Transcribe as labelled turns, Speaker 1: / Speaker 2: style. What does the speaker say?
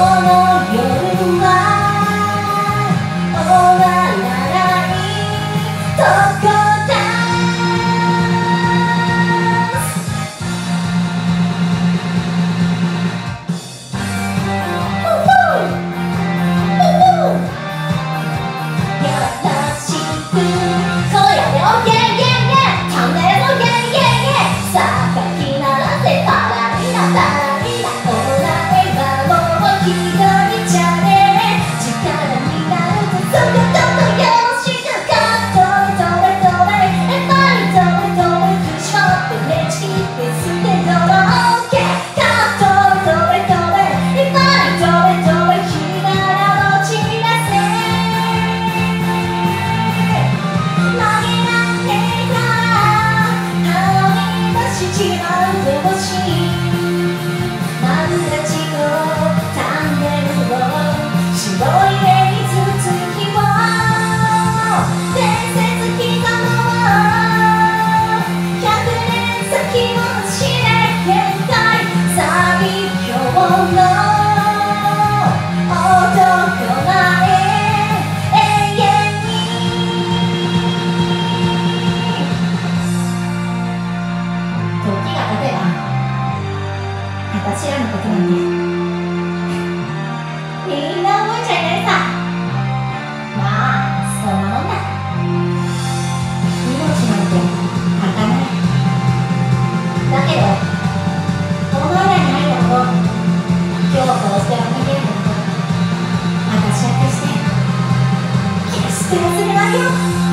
Speaker 1: す知らぬことなんですみんな覚えちゃいないさまあそんなもんだ。命なんて儚いだけどこの間に入ったこと今日こうして見てること私は決して決して忘れないよ。